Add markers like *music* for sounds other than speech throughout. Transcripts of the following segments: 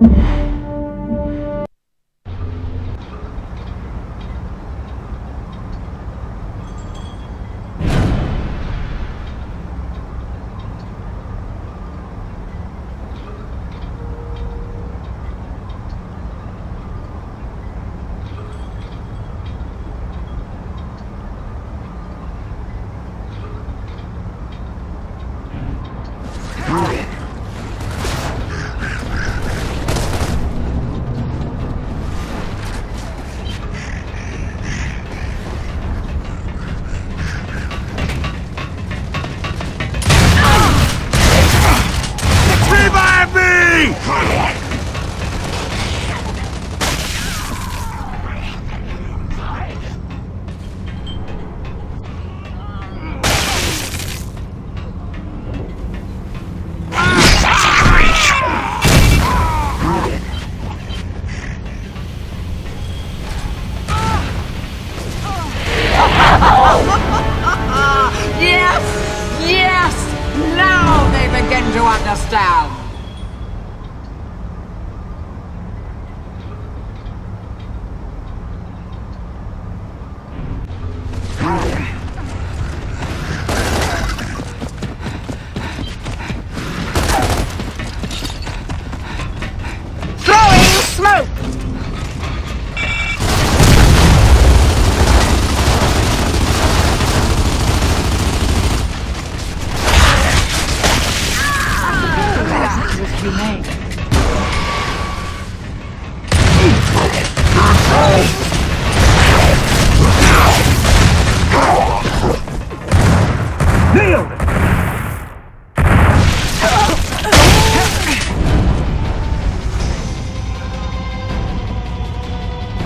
Revive *laughs* Yes! Yes! Now they begin to understand!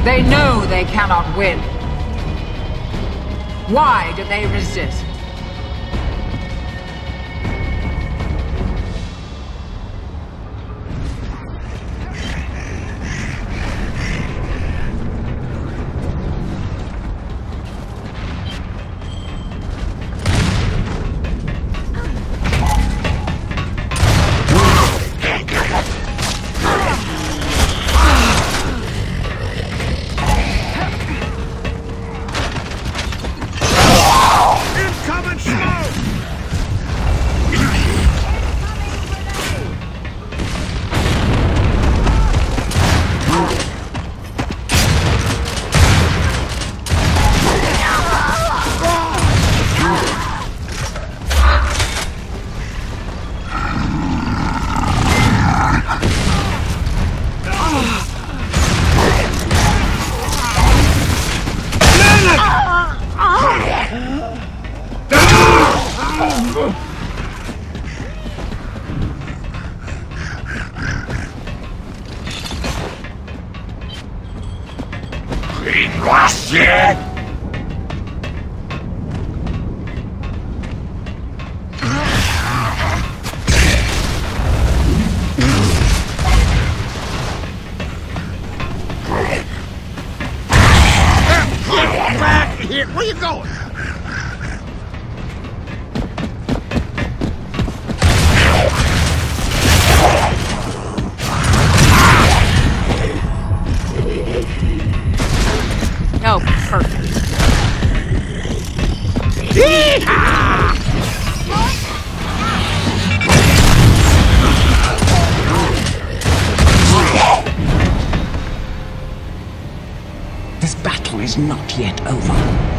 They know they cannot win. Why do they resist? Greenwashing! Back here! Where you going? Yet over.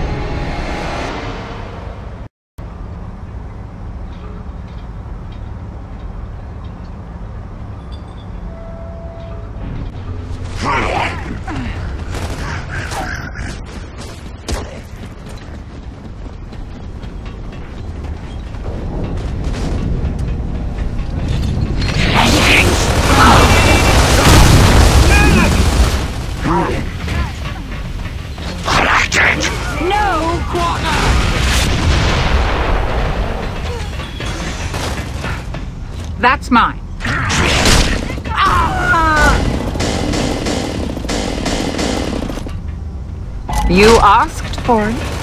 That's mine. You asked for it.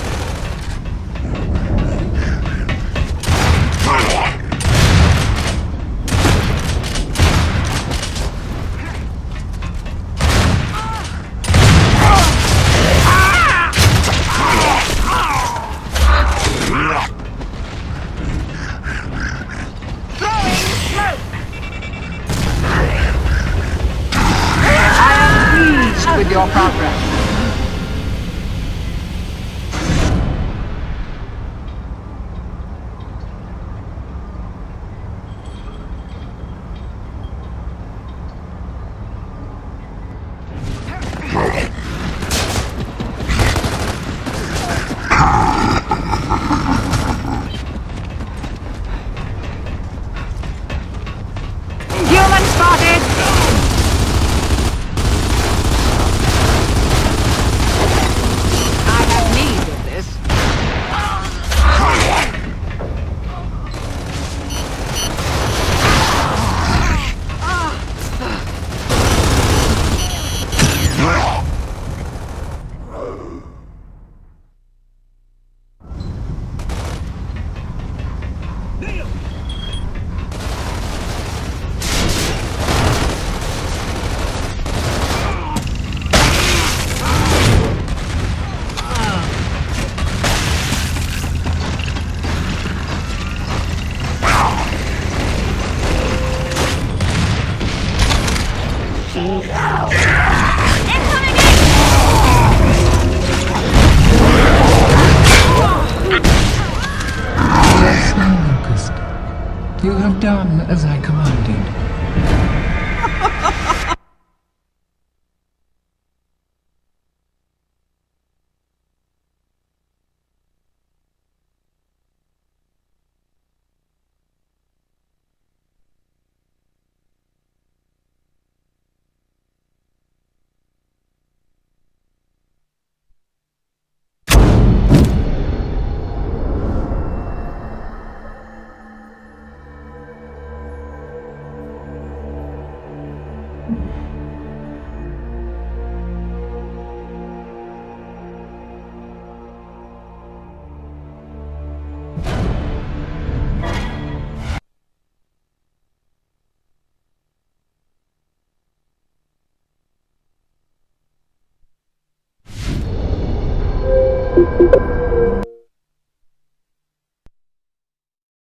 Pleased with you have done as I commanded.